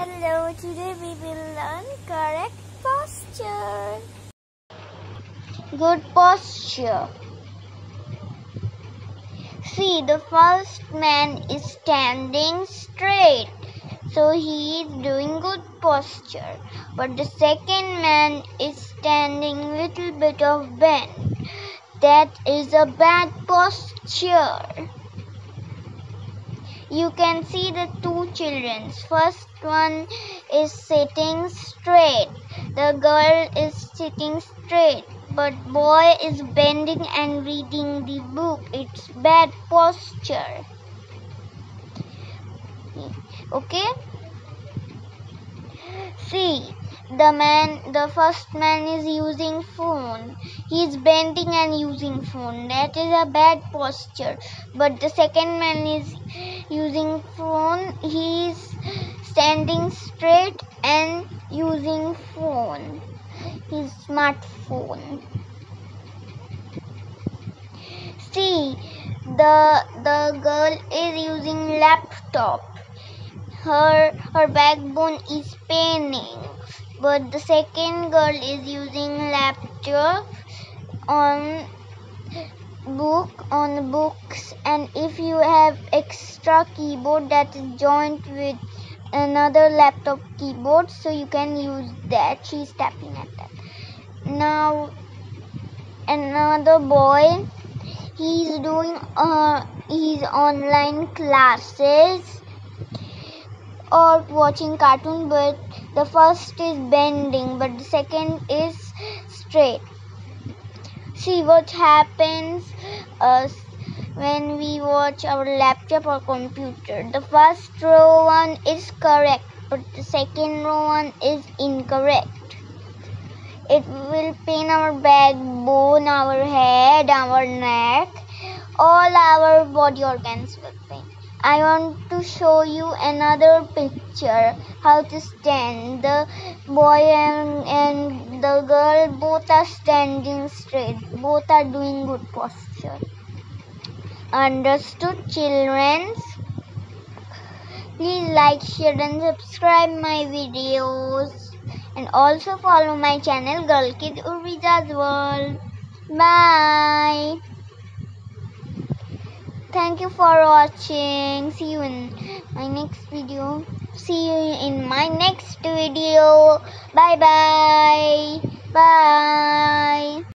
Hello, today we will learn correct posture. Good posture. See, the first man is standing straight, so he is doing good posture. But the second man is standing little bit of bend. That is a bad posture you can see the two children. First one is sitting straight. The girl is sitting straight. But boy is bending and reading the book. It's bad posture. Okay? See, the man the first man is using phone. He is bending and using phone. That is a bad posture. But the second man is using phone. He is standing straight and using phone. His smartphone. See the the girl is using laptop. Her her backbone is paining but the second girl is using laptop on book on books. And if you have extra keyboard that is joined with another laptop keyboard so you can use that. She's tapping at that. Now another boy he's doing uh his online classes or watching cartoon but the first is bending but the second is straight. See what happens uh, when we watch our laptop or computer. The first row one is correct but the second row one is incorrect. It will pain our backbone our head our neck all our body organs will pain I want to show you another picture how to stand. The boy and, and the girl both are standing straight. Both are doing good posture. Understood children? Please like, share and subscribe my videos. And also follow my channel Girl Kid Urvija's World. Bye. Thank you for watching. See you in my next video. See you in my next video. Bye bye. Bye.